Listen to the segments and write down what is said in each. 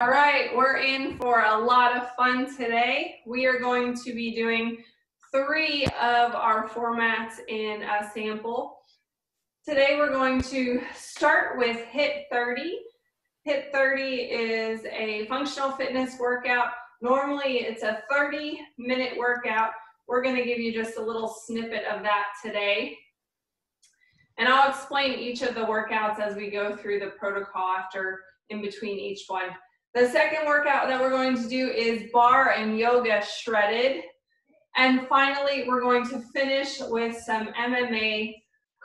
All right, we're in for a lot of fun today. We are going to be doing three of our formats in a sample. Today we're going to start with HIIT 30. HIIT 30 is a functional fitness workout. Normally it's a 30 minute workout. We're gonna give you just a little snippet of that today. And I'll explain each of the workouts as we go through the protocol after in between each one. The second workout that we're going to do is barre and yoga shredded. And finally, we're going to finish with some MMA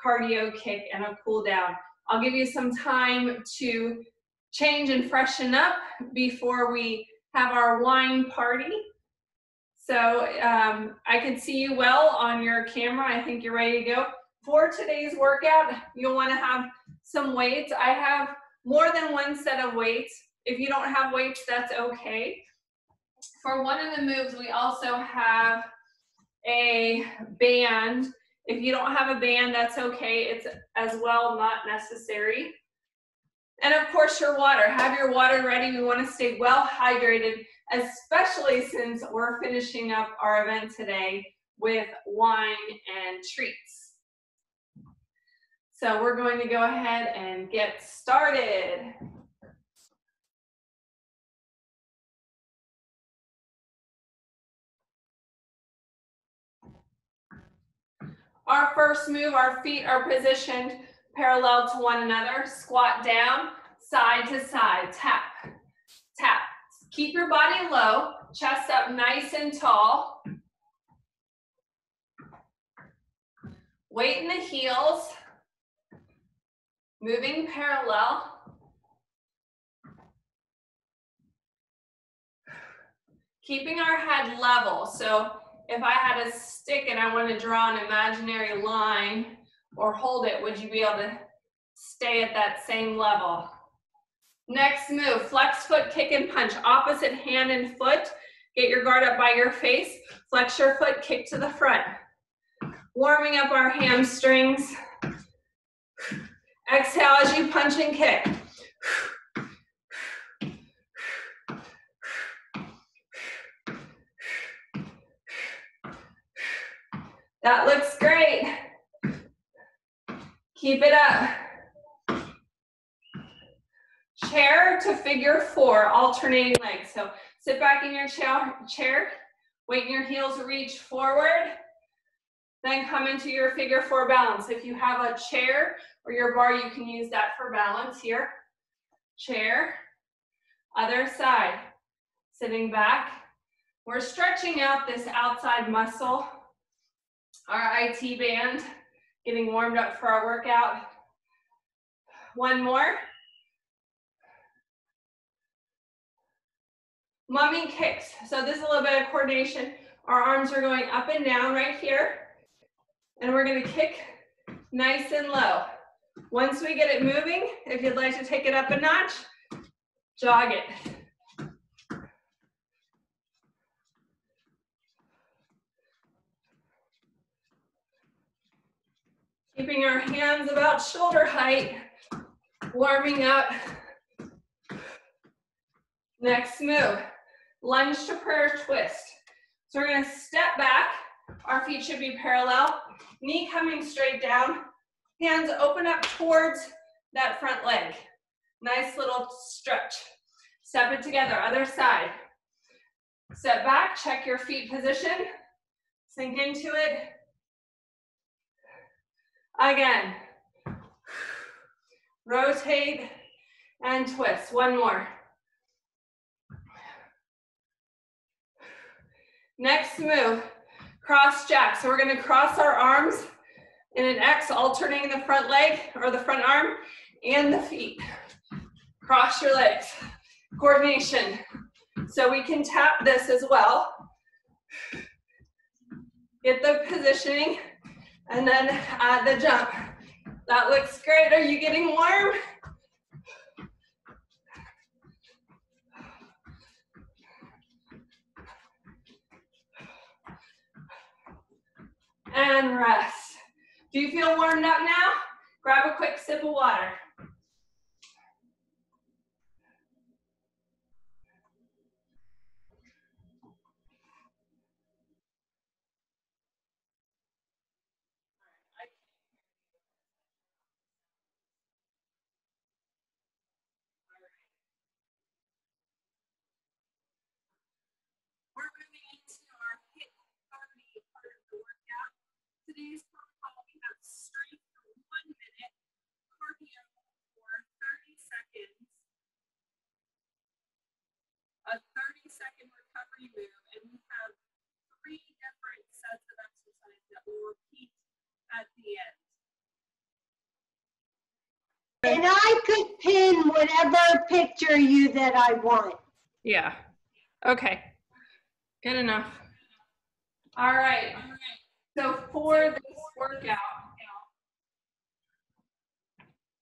cardio kick and a cool down. I'll give you some time to change and freshen up before we have our wine party. So um, I can see you well on your camera. I think you're ready to go. For today's workout, you'll want to have some weights. I have more than one set of weights. If you don't have weights, that's okay. For one of the moves, we also have a band. If you don't have a band, that's okay. It's as well not necessary. And of course, your water. Have your water ready. We want to stay well hydrated, especially since we're finishing up our event today with wine and treats. So we're going to go ahead and get started. Our first move, our feet are positioned parallel to one another. Squat down, side to side, tap, tap. Keep your body low, chest up nice and tall. Weight in the heels, moving parallel. Keeping our head level. So if I had a stick and I want to draw an imaginary line or hold it, would you be able to stay at that same level? Next move, flex foot, kick and punch. Opposite hand and foot. Get your guard up by your face. Flex your foot, kick to the front. Warming up our hamstrings. Exhale as you punch and kick. That looks great. Keep it up. Chair to figure four, alternating legs. So sit back in your chair, weight weighten your heels, reach forward, then come into your figure four balance. If you have a chair or your bar, you can use that for balance here. Chair, other side, sitting back. We're stretching out this outside muscle our IT band, getting warmed up for our workout. One more. Mummy kicks. So this is a little bit of coordination. Our arms are going up and down right here. And we're gonna kick nice and low. Once we get it moving, if you'd like to take it up a notch, jog it. Keeping our hands about shoulder height, warming up. Next move, lunge to prayer twist. So we're gonna step back, our feet should be parallel, knee coming straight down, hands open up towards that front leg. Nice little stretch. Step it together, other side. Step back, check your feet position, sink into it, Again. Rotate and twist. One more. Next move, cross jack. So we're gonna cross our arms in an X, alternating the front leg or the front arm and the feet. Cross your legs. Coordination. So we can tap this as well. Get the positioning and then add the jump. That looks great. Are you getting warm? And rest. Do you feel warmed up now? Grab a quick sip of water. Second recovery move, and we have three different sets of exercises that we'll repeat at the end. And I could pin whatever picture you that I want. Yeah. Okay. Good enough. All right. So for this workout,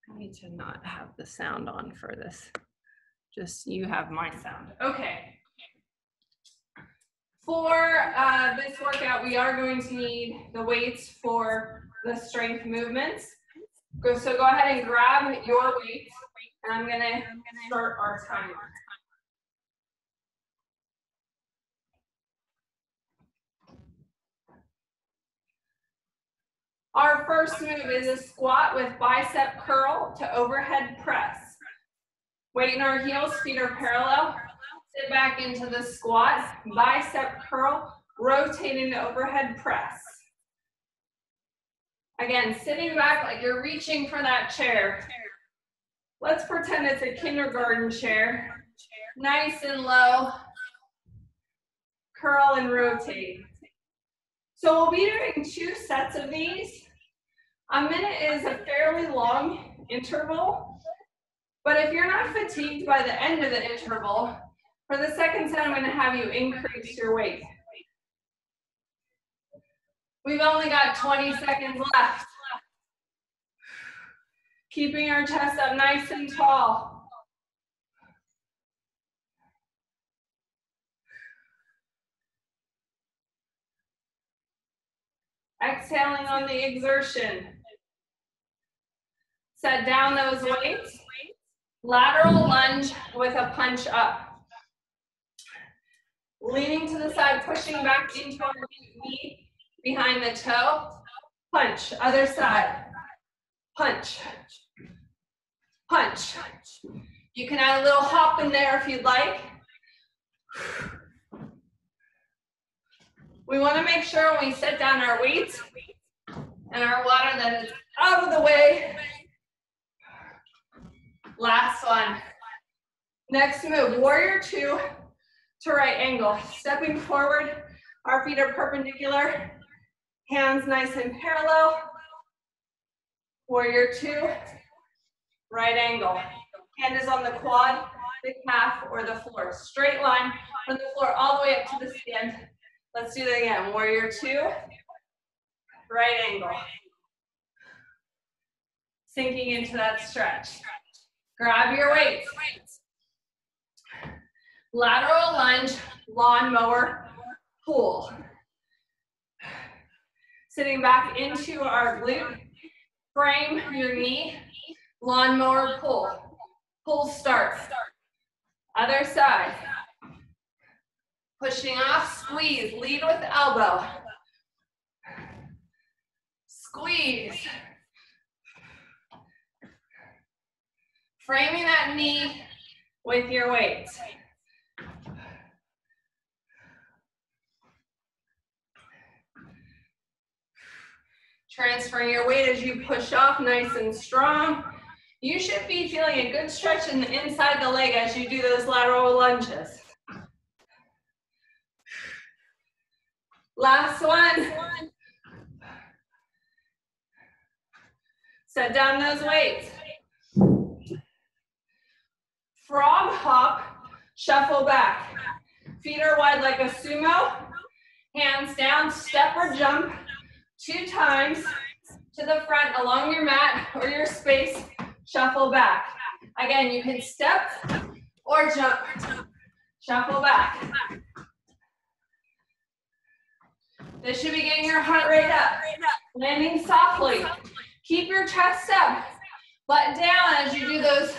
I need to not have the sound on for this. Just you have my sound. Okay. For uh, this workout, we are going to need the weights for the strength movements. So go ahead and grab your weights, and I'm gonna start our timer. Our first move is a squat with bicep curl to overhead press. Weight in our heels, feet are parallel. Sit back into the squat, bicep curl, rotating overhead press. Again, sitting back like you're reaching for that chair. Let's pretend it's a kindergarten chair. Nice and low. Curl and rotate. So we'll be doing two sets of these. A minute is a fairly long interval, but if you're not fatigued by the end of the interval, for the second set, I'm gonna have you increase your weight. We've only got 20 seconds left. Keeping our chest up nice and tall. Exhaling on the exertion. Set down those weights. Lateral lunge with a punch up. Leaning to the side, pushing back into our knee behind the toe. Punch, other side. Punch. Punch. You can add a little hop in there if you'd like. We want to make sure when we set down our weights and our water that it's out of the way. Last one. Next move, warrior two to right angle. Stepping forward, our feet are perpendicular, hands nice and parallel. Warrior two, right angle. Hand is on the quad, the calf, or the floor. Straight line from the floor all the way up to the stand. Let's do that again. Warrior two, right angle. Sinking into that stretch. Grab your weights. Lateral lunge, lawnmower, pull. Sitting back into our glute. Frame your knee, lawnmower pull. Pull start. Other side. Pushing off, squeeze, lead with elbow. Squeeze. Framing that knee with your weight. Transferring your weight as you push off nice and strong. You should be feeling a good stretch in the inside the leg as you do those lateral lunges. Last one. Set down those weights. Frog hop, shuffle back. Feet are wide like a sumo. Hands down, step or jump two times to the front along your mat or your space. Shuffle back. Again, you can step or jump. Shuffle back. This should be getting your heart rate up. Landing softly. Keep your chest up. Butt down as you do those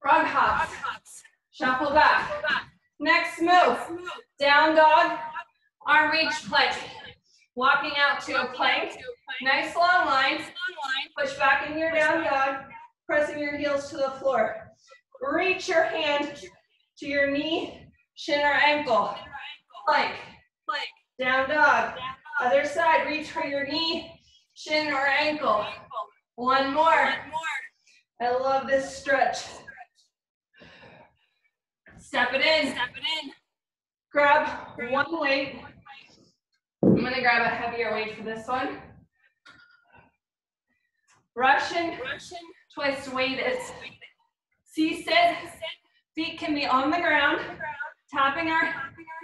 frog hops. Shuffle back. Next move. Down dog. Arm reach plank. Walking out to a plank. Nice long line. Push back in your down dog. Pressing your heels to the floor. Reach your hand to your knee, shin, or ankle. Plank. Plank. Down dog. Other side, reach for your knee, shin, or ankle. One more. I love this stretch. Step it in. Step it in. grab one weight. I'm gonna grab a heavier weight for this one. Russian twist weight is C-sit. Feet can be on the ground, tapping our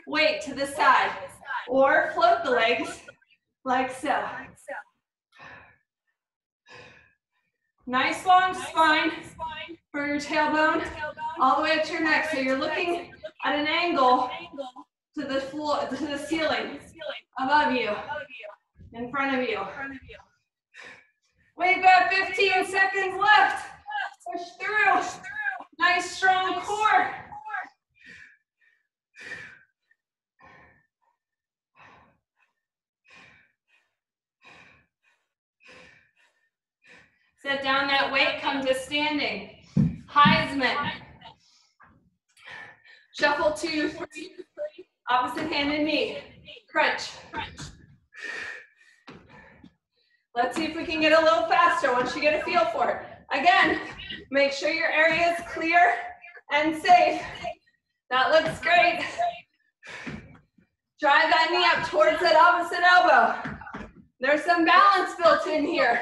weight to the side, or float the legs like so. Nice long spine for your tailbone, all the way up to your neck. So you're looking at an angle to the floor, to the ceiling, above you, in front of you. We've got 15 seconds left. Push through. Nice strong core. Set down that weight, come to standing. Heisman. Shuffle two, opposite hand and knee. Crunch. Let's see if we can get a little faster once you get a feel for it. Again, make sure your area is clear and safe. That looks great. Drive that knee up towards that opposite elbow. There's some balance built in here.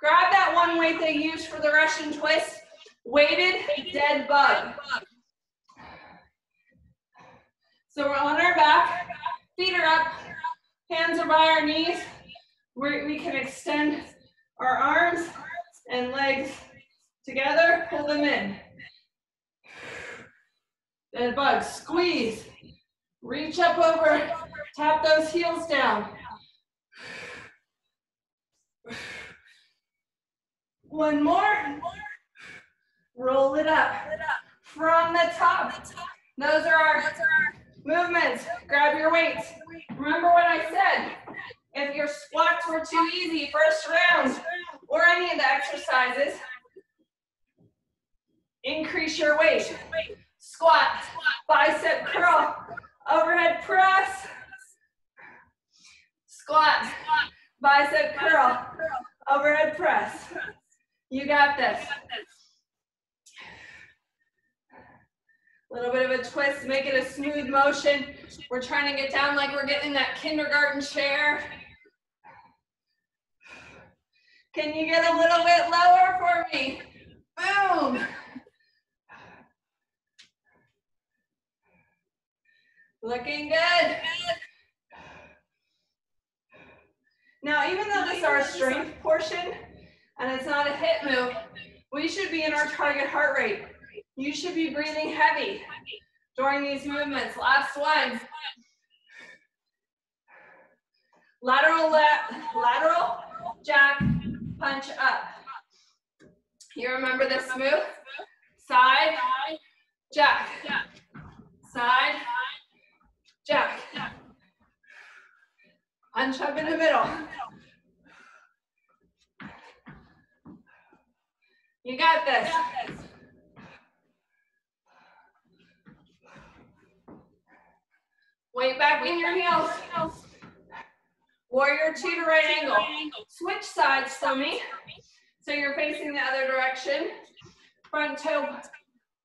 Grab that one weight they use for the Russian twist, weighted dead bug. So we're on our back, feet are up, hands are by our knees. we we can extend our arms and legs together, pull them in. Dead bug, squeeze. Reach up over, tap those heels down. One more. Roll it up. From the top. Those are our movements. Grab your weights. Remember what I said. If your squats were too easy first round or any of the exercises, increase your weight. Squat, bicep curl, overhead press. Squat, bicep curl, overhead press. You got this. A little bit of a twist, make it a smooth motion. We're trying to get down like we're getting in that kindergarten chair. Can you get a little bit lower for me? Boom. Looking good. Now, even though this is our strength portion, and it's not a hip move, we should be in our target heart rate. You should be breathing heavy during these movements. Last one. Lateral, left, lateral, jack, punch up. You remember this move? Side, jack. Side, jack. Punch up in the middle. You got this. Weight back in your heels. Warrior two to right angle. Switch sides me. So you're facing the other direction. Front toe,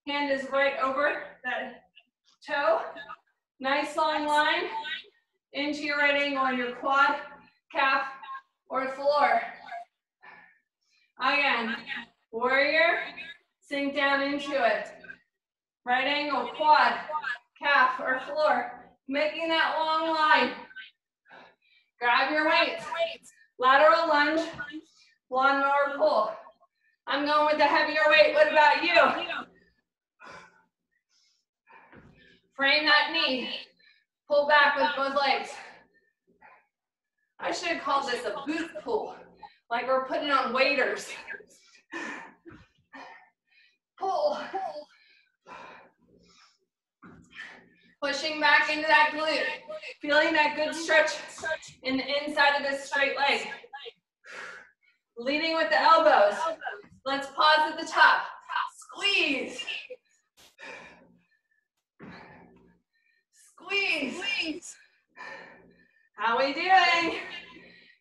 hand is right over that toe. Nice long line into your right angle on your quad, calf, or floor. Again. Warrior, sink down into it. Right angle, quad, calf, or floor. Making that long line. Grab your weights. Lateral lunge, lawnmower pull. I'm going with the heavier weight. What about you? Frame that knee. Pull back with both legs. I should have called this a boot pull, like we're putting on waders. Pull. Pushing back into that glute. Feeling that good stretch in the inside of this straight leg. Leading with the elbows. Let's pause at the top. Squeeze. Squeeze. How are we doing?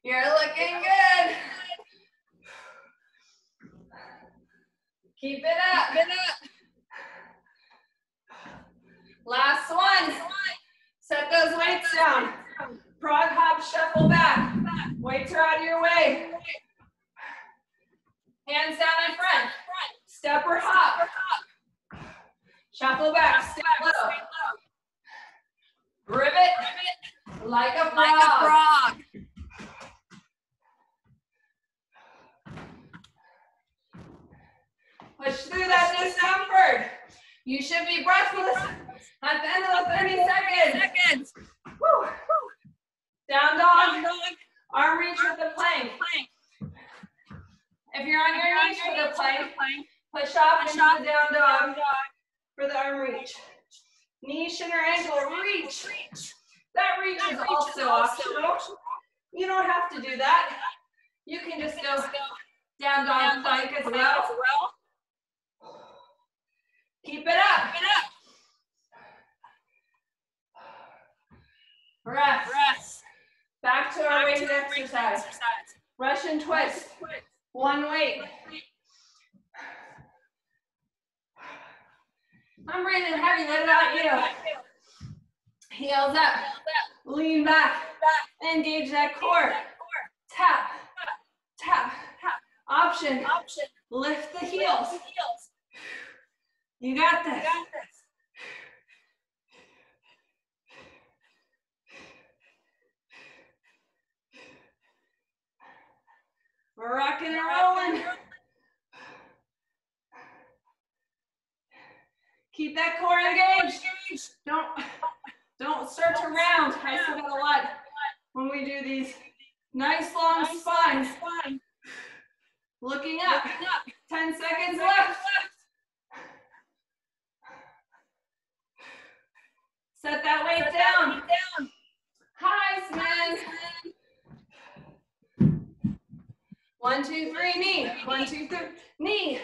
You're looking good. Keep it up. Keep it up. Last one. Set those weights down. Frog hop, shuffle back. Weights are out of your way. Hands down in front. Step or hop. Shuffle back, step low. Rivet like a frog. Push through that discomfort. You should be breathless at the end of the 30 seconds. Woo. Down dog. Arm reach with the plank. If you're on your knees for the plank, push off into the down dog for the arm reach. Knee, shin, or ankle reach. That reach is also optional. You don't have to do that. You can just go down dog plank as well. Keep it up. Keep it up. Rest. Rest. Back to our weighted exercise. Russian twist. One weight. I'm breathing heavy. Let it out you. Heels up. Lean back. Engage that core. Tap. Tap. Option. Option. Lift the heels. You got this. We're rocking and rolling. Keep that core engaged. Don't, don't start to round. I still got a lot when we do these nice long spines. Looking up. 10 seconds left. Set that weight down. Heisman. One, two, three, knee. One, two, three, knee.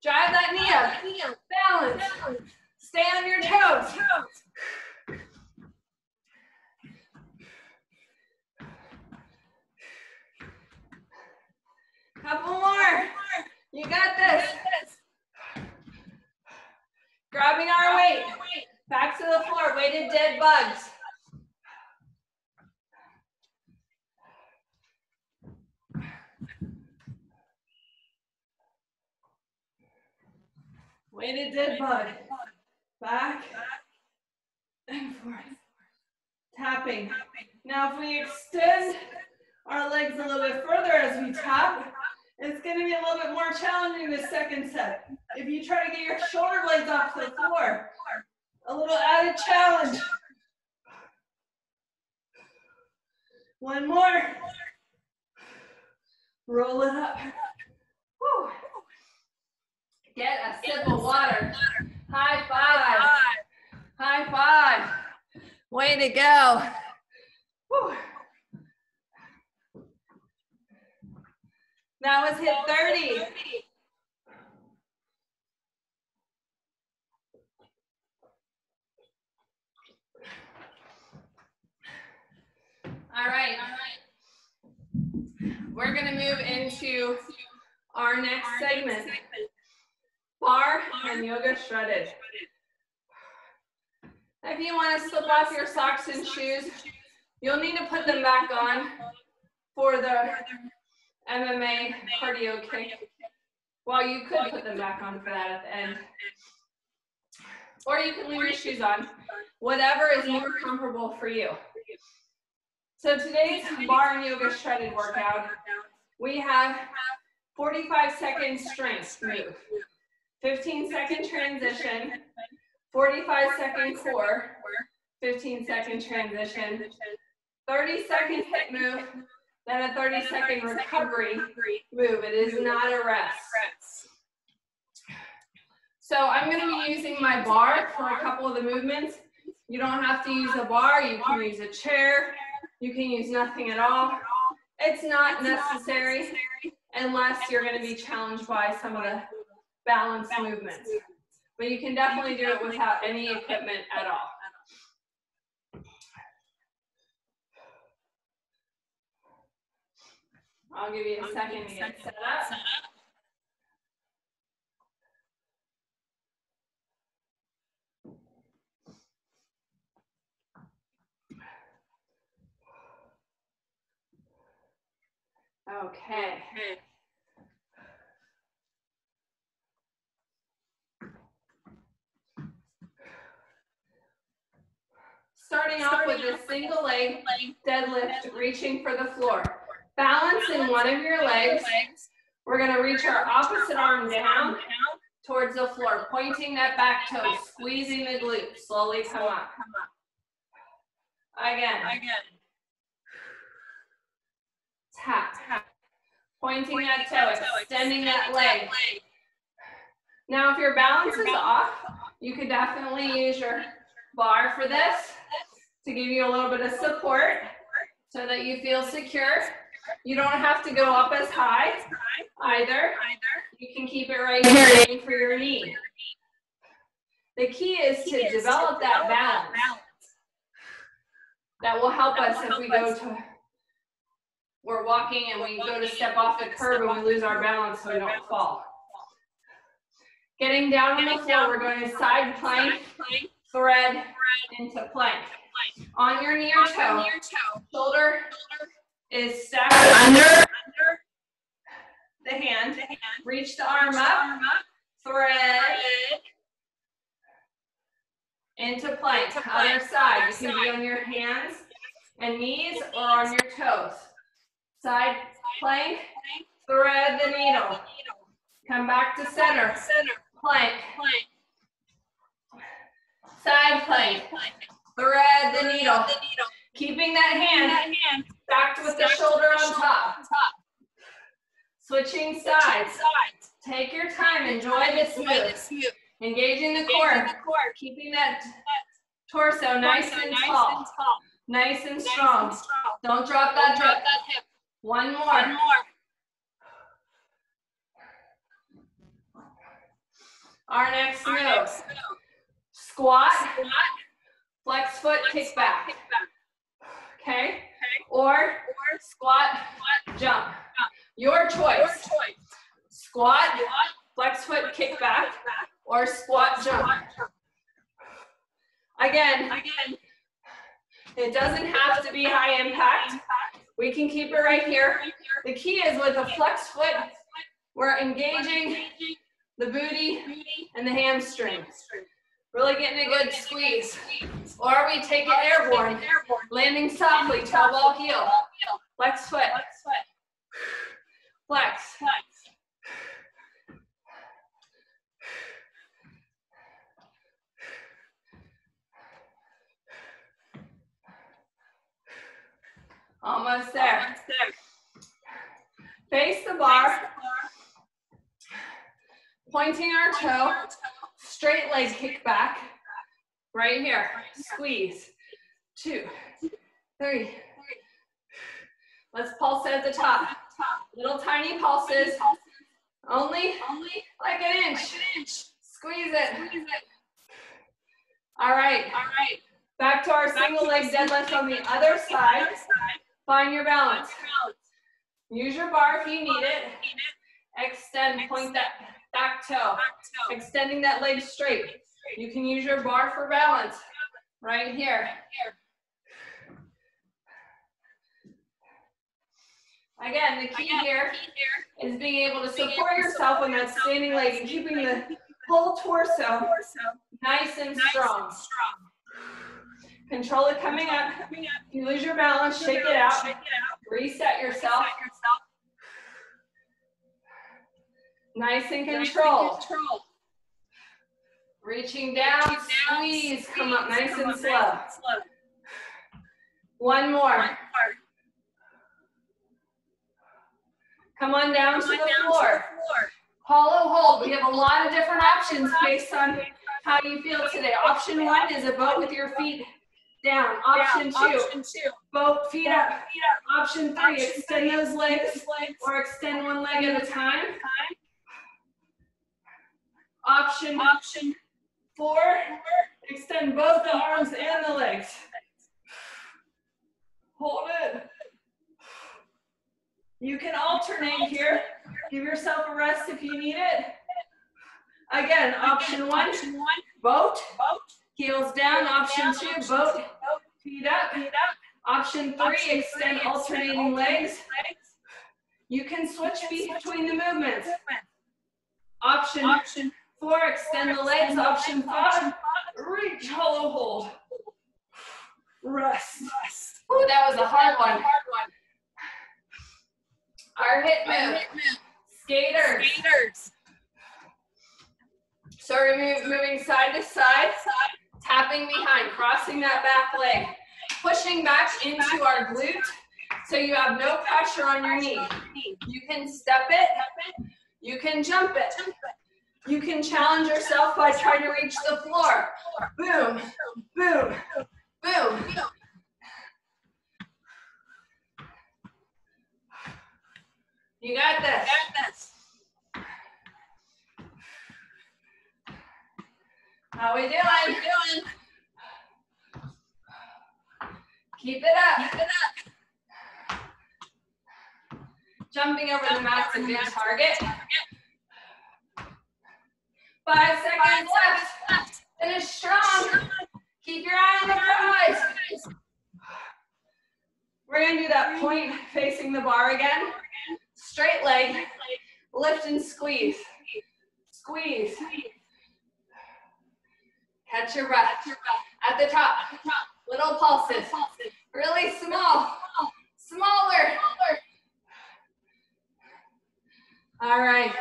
Drive that knee up. Balance. Stay on your toes. Couple more. You got this. Grabbing our weight. Back to the floor. Weighted dead bugs. Weighted dead bug. Back and forth. Tapping. Now if we extend our legs a little bit further as we tap, it's gonna be a little bit more challenging this second set. If you try to get your shoulder blades off the floor, a little added challenge. One more. Roll it up. Woo. Get a sip of water. High five. High five. Way to go. Woo. Now let's hit 30. All right. We're going to move into our next segment. Barre and yoga shredded. If you want to slip off your socks and shoes, you'll need to put them back on for the MMA cardio kick. Well, you could put them back on for that at the end. Or you can leave your shoes on. Whatever is more comfortable for you. So today's barre and yoga shredded workout, we have 45 second strength move, 15 second transition, 45 second core, 15 second transition, 30 second hip move, then a 30 second recovery move. It is not a rest. So I'm going to be using my bar for a couple of the movements. You don't have to use a bar. You can use a chair. You can use nothing at all. It's not necessary unless you're going to be challenged by some of the balance movements. But you can definitely do it without any equipment at all. I'll give you a second to get set up. Okay. Starting off with a single leg deadlift, reaching for the floor. Balance in one of your legs. We're gonna reach our opposite arm down towards the floor, pointing that back toe, squeezing the glute. Slowly come up. Again. again Tap. Pointing that toe, extending that leg. Now, if your balance is off, you could definitely use your bar for this to give you a little bit of support so that you feel secure. You don't have to go up as high either. You can keep it right here for your knee. The key is to develop that balance. That will help us if we go to, we're walking and we go to step off the curb and we lose our balance so we don't fall. Getting down on the floor, we're going to side plank, thread into plank. On your near toe, shoulder is stacked under the hand. Reach the arm up, thread into plank. Other side, you can be on your hands and knees or on your toes. Side plank, thread the needle. Come back to center, plank. Side plank, thread the needle. Keeping that hand stacked with the shoulder on top. Switching sides. Take your time, enjoy this move. Engaging the core, keeping that torso nice and tall, nice and strong. Don't drop that hip. One more. Our next move. Squat, flex foot, kick back. Okay? Or squat, jump. Your choice. Squat, flex foot, kick back, or squat, jump. Again, it doesn't have to be high impact. We can keep it right here. The key is with a flex foot, we're engaging the booty and the hamstring. Really getting a good squeeze. Or we take it airborne, landing softly, toe ball heel. Flex foot. Flex. Almost there. Face the bar. Pointing our toe. Straight leg kick back. Right here. Squeeze. Two, three. Let's pulse at the top. Little tiny pulses. Only, only like an inch. Squeeze it. All right. All right. Back to our single leg deadlift on the other side. Find your balance. Use your bar if you need it. Extend, point that back toe. Extending that leg straight. You can use your bar for balance. Right here. Again, the key here is being able to support yourself on that standing leg and keeping the whole torso nice and strong. Control it coming up. You lose your balance, shake it out. Reset yourself. Nice and controlled. Reaching down, squeeze, come up nice and slow. One more. Come on down to the floor. Hollow hold. We have a lot of different options based on how you feel today. Option one is a boat with your feet down. Option two, boat feet up. Option three, extend those legs or extend one leg at a time. Option option four, extend both the arms and the legs. Hold it. You can alternate here. Give yourself a rest if you need it. Again, option one, boat, heels down. Option two, boat, feet up. Option three, extend alternating legs. You can switch feet between the movements. Option, Option four, extend the legs. Option five, reach, hollow hold. Rest. Ooh, that was a hard one. Our hip move. Skaters. Skaters. So we're move, moving side to side, tapping behind, crossing that back leg, pushing back into our glute so you have no pressure on your knee. You can step it, you can jump it. You can challenge yourself by trying to reach the floor. Boom, boom, boom. You got this. How we doing? How we doing? Keep it up. Keep it up. Jumping over the mat to good target. Five seconds left. Finish strong. Keep your eye on the prize. We're gonna do that point facing the bar again. Straight leg, lift and squeeze. Squeeze. Catch your breath. At the top, little pulses. Really small. Smaller. All right.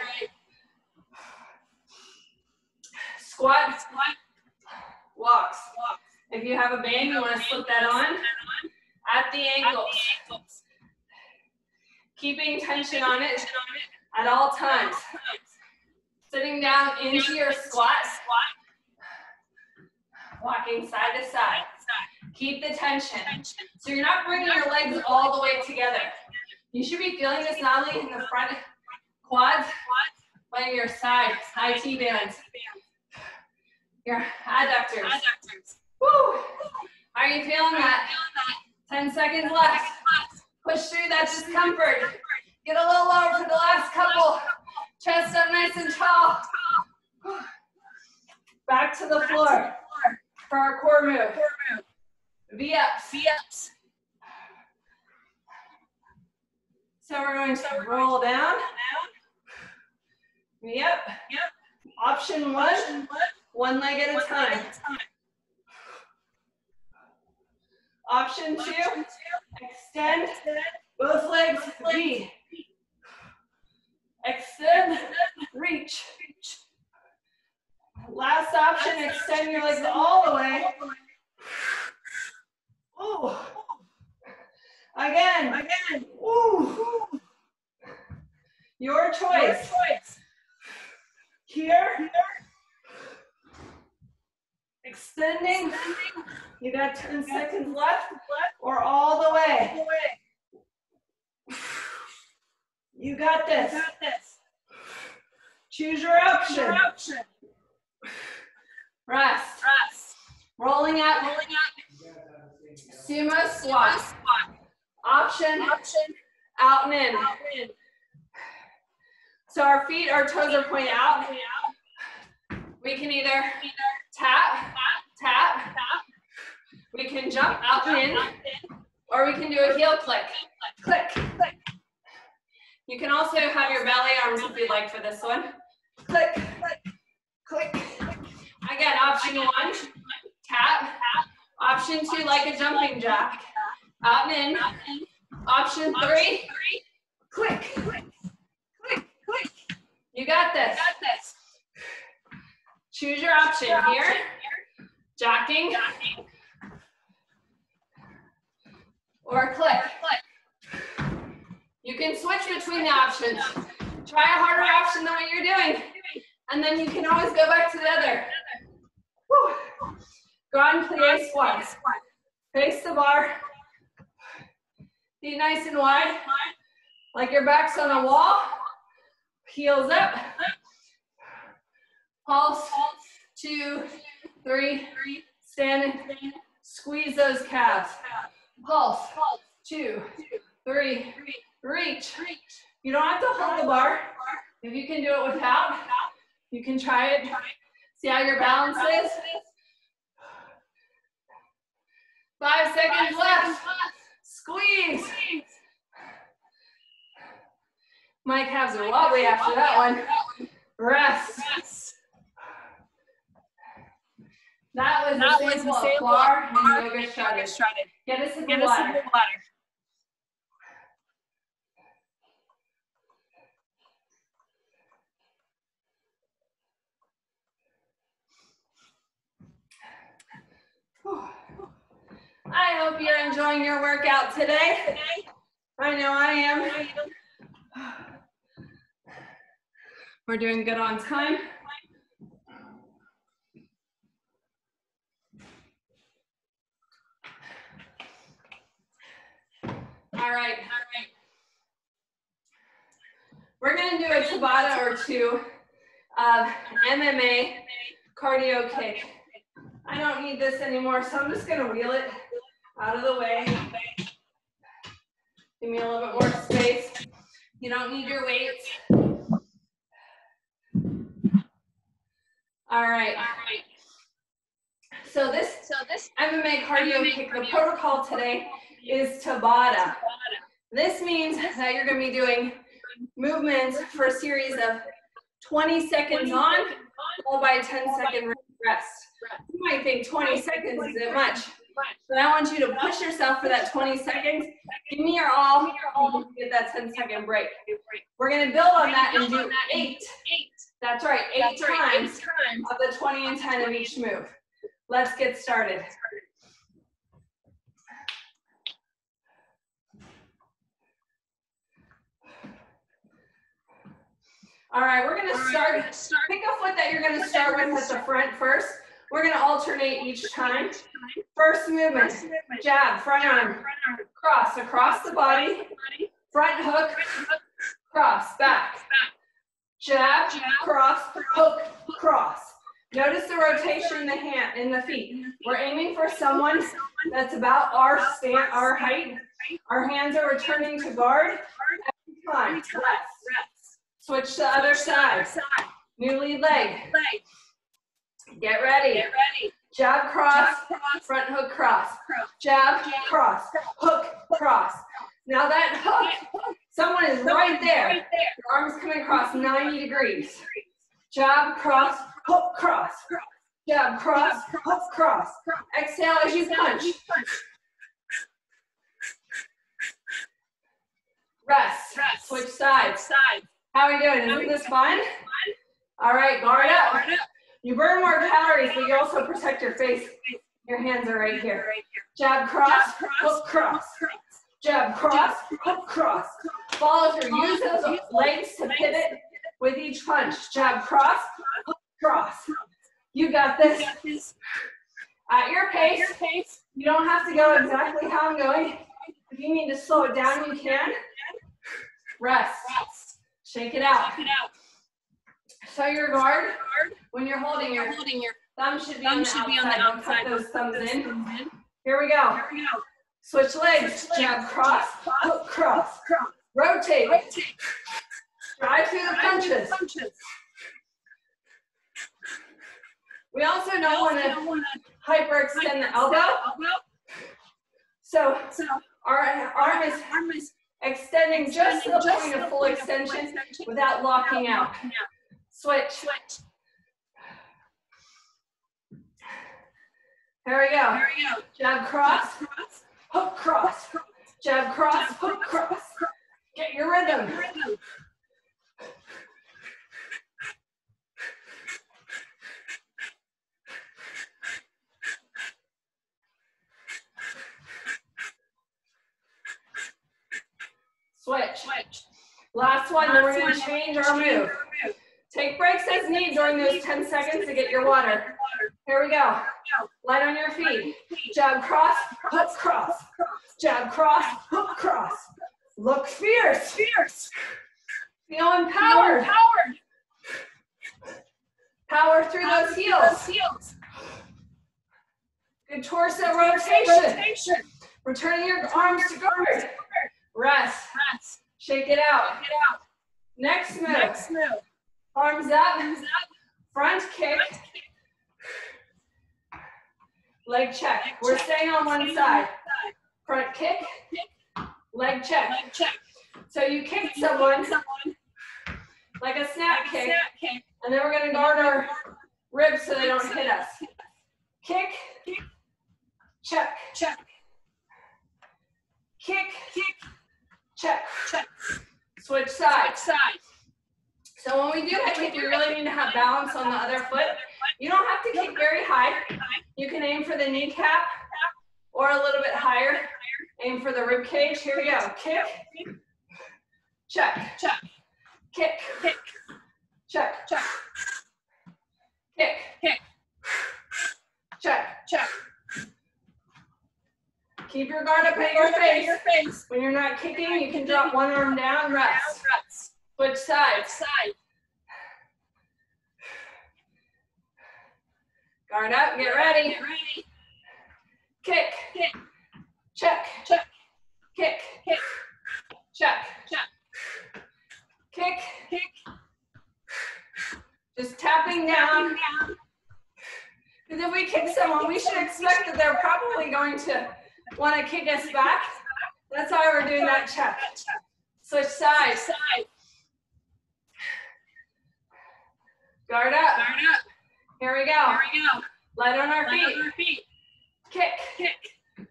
Squat. Walks. If you have a band, you want to slip that on at the ankles. Keeping tension on it at all times. Sitting down into your squat. squat. Walking side to side. Keep the tension. So you're not bringing your legs all the way together. You should be feeling this not only in the front quads, but in your side, IT bands, your adductors. Adductors. Woo! Are you feeling that? 10 seconds left. Push through that discomfort. Get a little lower for the last couple. Chest up nice and tall. Back to the floor for our core move. V-ups. V-ups. So we're going to roll down. Yep. Yep. Option one, one leg at a time. Option two, extend both legs, V. Extend, reach. Last option, extend your legs all the way. Ooh. Again. Again. Ooh. Your choice. Your choice. Here. Here. Extending. You got 10 seconds left. Or all the way. You got this. You got this. Choose your option. Choose your option. Rest. Rest. Rolling out. Rolling out. Sumo squat. Option. Option. Out and in. Out and in. So our feet, our toes are pointed out. We can either tap, tap, tap. We can jump out in, or we can do a heel click. Click, click. You can also have your belly arms if you'd like for this one. Click, click, click. Again, option one, tap. Option two, like a jumping jack. Out and in. Option three, click, click, click, click. You got this. Choose your option here. Jacking. Or click. You can switch between the options. Try a harder option than what you're doing. And then you can always go back to the other. Whew. Grand plie squat. Face the bar. Feet nice and wide. Like your back's on a wall. Heels up. Pulse. Two, three. Stand and squeeze those calves. Pulse. Two, three. Reach. You don't have to hold the bar. If you can do it without, you can try it. See how your balance is? Five seconds left. Squeeze. Mike has a wobbly after that one. Rest. That was That the was sample the of sample barre of and yoga shredded. shredded. Get us in Get the us in water. the water. I hope you're enjoying your workout today. I know I am. We're doing good on time. All right, all right. We're gonna do a Tabata or two of MMA cardio kick. I don't need this anymore, so I'm just gonna wheel it out of the way. Give me a little bit more space. You don't need your weights. All right. So this So this MMA cardio MMA kick, the protocol today is Tabata. This means that you're gonna be doing movements for a series of 20 seconds on, followed by a 10 second rest. You might think 20 seconds isn't much, but I want you to push yourself for that 20 seconds. Give me your all, get that 10 second break. We're gonna build on that and do eight. Eight. That's right, eight That's right, eight times times. of the 20 and 10 of each move. Let's get started. All right, we're gonna start, Start. pick a foot that you're gonna start with at the front first. We're gonna alternate each time. First movement, jab, front arm, Front arm. cross, across the body, front hook, cross, back. Jab, Jab, cross, hook, cross. Notice the rotation in the hand, in the feet. We're aiming for someone that's about our stand, our height. Our hands are returning to guard. Every time. Rest. Switch to the other side. New lead leg. Leg. Get ready. Get ready. Jab, cross, front hook, cross. Jab, cross, hook, cross. Now that hook, someone is right there. Your arms coming across 90 degrees. Jab, cross, hook, cross. Jab, cross, hook, cross. Exhale as you punch. Rest. Rest. Switch sides. Side. How are we doing? Isn't this fun? All right, guard up. Up. You burn more calories, but you also protect your face. Your hands are right here. Jab, cross, hook, cross. Jab, cross, hook, cross. Follow through. Use those legs to pivot with each punch. Jab, cross, hook, cross. You got this. At Your pace. you don't have to go exactly how I'm going. If you need to slow it down, you can. Rest. Shake it out. Walk it out. So your guard, Guard. when you're holding your holding your thumb should be on the should be on the outside. Cut those thumbs in. in. Here we go. Here we go. Switch legs. Switch legs. Jab, cross, hook, cross. Cross. Rotate. Rotate. Drive through the Right through the punches. Punches. We also don't want to don't want to hyperextend the elbow. Elbow. So So our arm is arm is extending just to the just point of the full extension extension without locking without out. out. Switch. Switch. Here we go. There we go. Jab, cross, Cross. hook, cross. Jab, cross, hook, cross. Get your rhythm. Rhythm. Switch. Switch. Last one, then we're gonna change our move. Take breaks as needed during those 10 seconds to get your water. Here we go. Light on your feet. Jab, cross, hook, cross. Jab, cross, hook, cross. Look fierce. Fierce. Feel empowered. Empowered. Power through those heels. Good torso rotation. Rotation. Returning your arms to guard. Rest. Rest. Shake it out. Get out. Next move. Next move. Arms up. Arms up. Front kick. Front kick. Leg check. We're staying on one side. Front kick. Leg check. Leg check. So you kick someone. Someone. Like a snap kick. Snap kick. And then we're gonna guard our ribs so they don't hit us. Kick, Kick, check, Check. kick, Kick. Check. Check. Switch sides. Side. So when we do that kick, you really need to have balance on the other foot. You don't have to kick very high. You can aim for the kneecap or a little bit higher. Aim for the rib cage. Here we go. Kick, check, Check. kick, Kick. check, Check. kick, Kick. check. Check. Keep your guard up at Your your face. Your face. When you're not kicking, you can drop one arm down, rest. Switch sides. Side. Guard up, get ready. Get ready. Kick, Kick. check, Check. kick, Kick. check, Check. kick. Kick. Just tapping down. Down. Because if we kick someone, we should expect that they're probably going to want to kick us back. That's why we're doing that check. Switch sides. Side. Guard up. Guard up. Here we go. Here we go. Light on our Light on feet. our feet. Kick. Kick.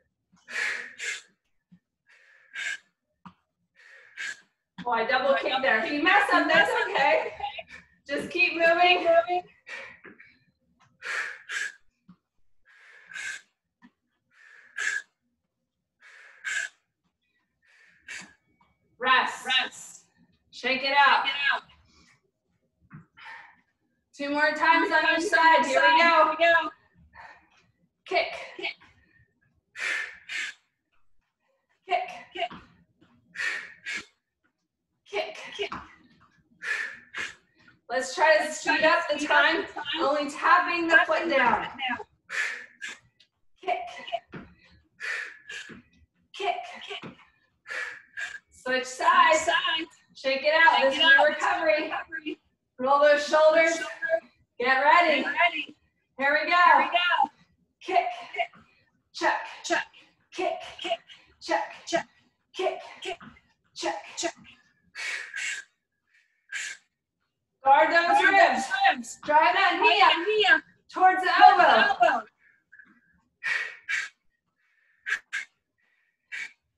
Oh, I double kicked there. If you mess up, that's okay. Just keep moving. Moving. Rest. Rest. Shake it out. Get out. Two more times on each side. Here we Here go. we go. Kick. Kick. Kick. Kick. Kick. Kick. Let's try to Let's speed try up the speed time, up the time. only tapping the foot down. Down. Kick. Kick. Kick. Switch sides. Side. Shake it out. Shake This it is out. recovery. Recovery. Roll those shoulders. Shoulder. Get ready. Get ready. Here we go. Here we go. go. Kick. Check. Check. Kick. Kick. Check. Check. Kick. Kick. Check. Check. Guard those ribs. Ribs. Drive that knee up Knee up. towards the elbow. Elbow.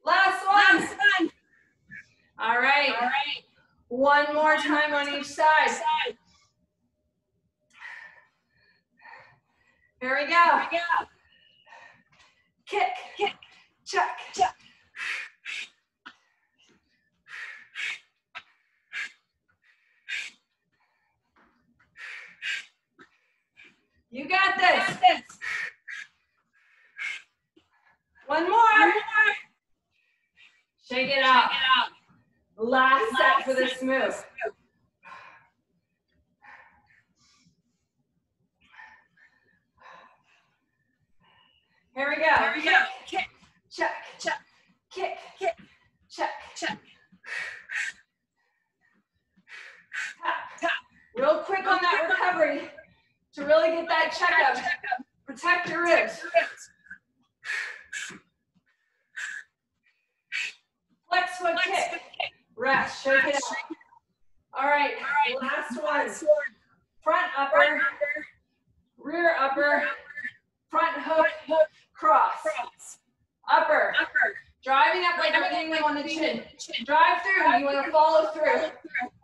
Last one. Last one. All right. All right. One more time on each side. Here we Here go. we go. Kick. Kick. Check. Check. You got Got this. this. One One more. more. Shake it out. it out. Last set for this move. Here we go. Here we go. Kick. Check. Check. Kick. Kick. Check. Check. Tap. Tap. Real quick on that recovery to really get that checkup. Check up. Protect your ribs. Ribs. Flex foot Flex kick. foot kick. Rest. Shake it out. All right. All right. Last one. Front upper, rear upper, front hook, Hook. cross. Upper. Upper. Driving up like everything on the chin. Drive through. You want to follow through.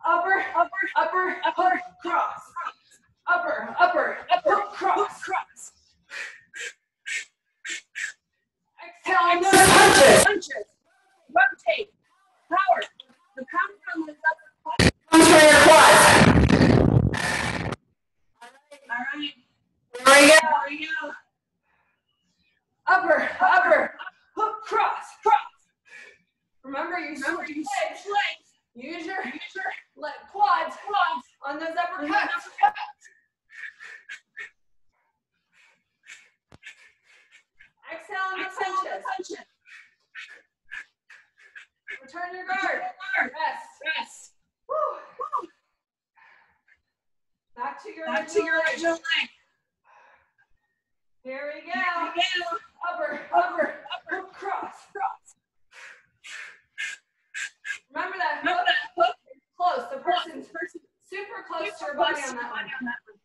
Upper, Upper. upper, hook, cross. Upper, upper, Upper. hook, cross. Cross. Exhale. punches. Punches. Rotate. Power. Comes from your quads. All right. There we go. There we go. Upper, upper, hook, cross. Cross. Remember, you Remember, you legs. legs. Use your Use your leg quads quads. on those then uppercut. Exhale and Exhale on the punches. punches. Return your guard. Rest. Rest. Woo. Woo. Back to your Back to your original leg. original leg. Here we There go. we go. Upper, upper, Upper. cross. Cross. Remember that Remember hook that hook? close. The person's Person. super close close to your body on that one. Rotate.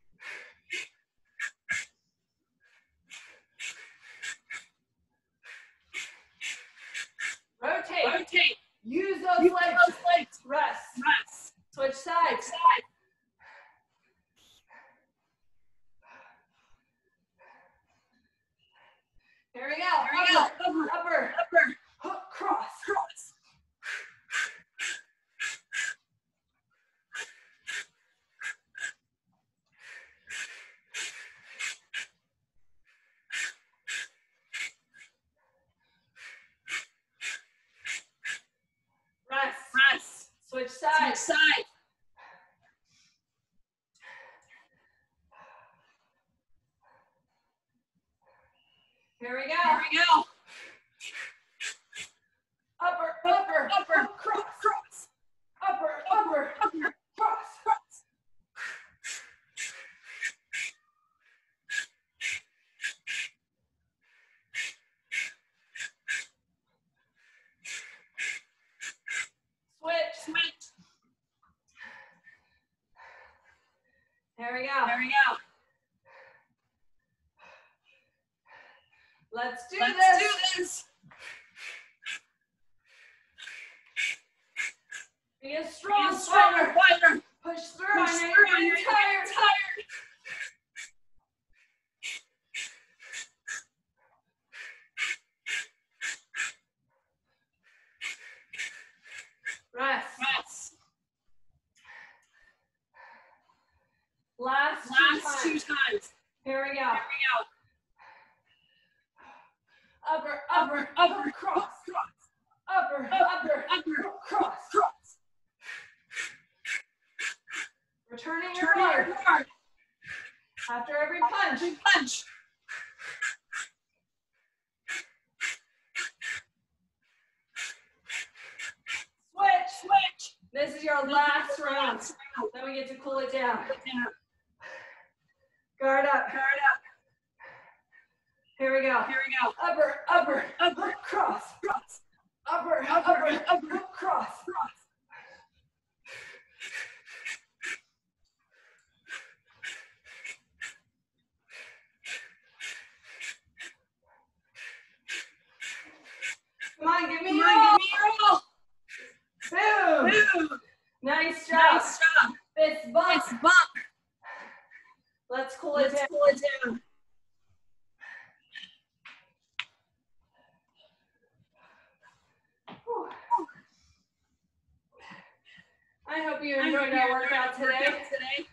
Today.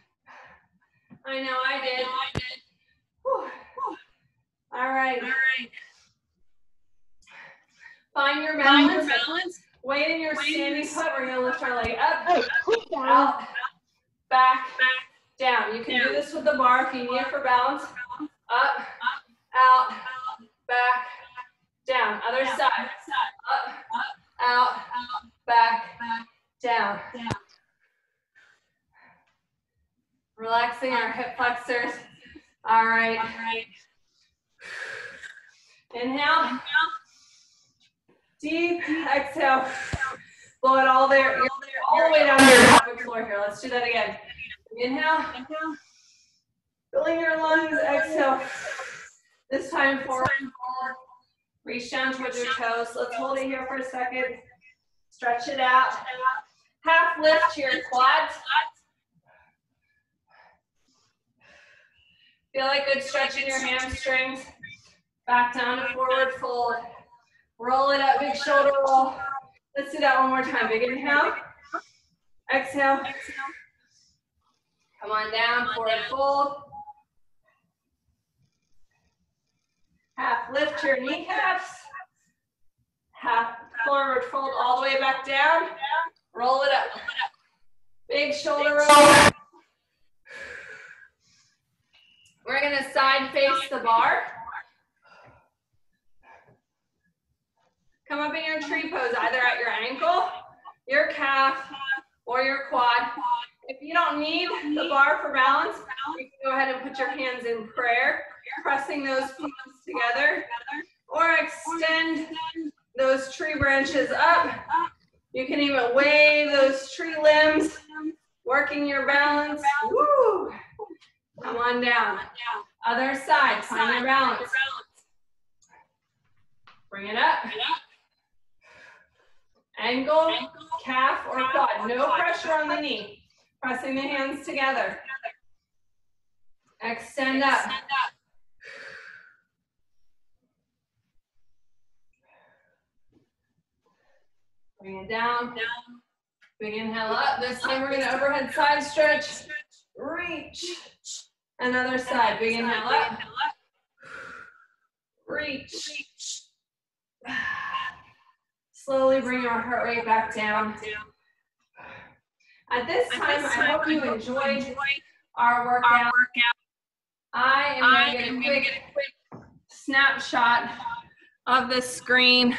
I know I did. I did. Whew. All right. All right. Find your Find your balance. balance. Weight in your in standing your- put. We're gonna lift our leg up, down. out, back, Back. down. You can do this with the bar if you need it for balance. Up, Up. out, Out. back, down. Other Down. side. Side. Up, Up. out, Out. back, Back. down. Down. Relaxing our hip flexors. All right. All right. Inhale. Deep. Exhale. Blow it all there. All the way down to your pelvic floor here. Let's do that again. Inhale. Inhale. Filling your lungs. Exhale. This. Time forward. Reach down towards your toes. Let's hold it here for a second. Stretch it out. Half lift to your quads. Feel like good stretch in your hamstrings. Back down to forward fold. Roll it up, big shoulder roll. Let's do that one more time. Big inhale. Exhale. Exhale. Come on down, forward fold. Half lift your kneecaps. Half forward fold all the way back down. Roll it up. Big shoulder roll. We're gonna side face the bar. Come up in your tree pose, either at your ankle, your calf, or your quad. If you don't need the bar for balance, you can go ahead and put your hands in prayer, pressing those palms together, or extend those tree branches up. You can even wave those tree limbs Working your balance. Woo! Come on down. Other side, find your balance. Bring it up. Angle, calf, or quad. No pressure on the knee. Pressing the hands together. Extend up. Bring it down. Big inhale up. This time we're gonna overhead side stretch. Reach. Another side. Big inhale up. Reach. Slowly bring your heart rate back down. At this time, I hope you enjoyed our workout. I am going to get a quick snapshot of the screen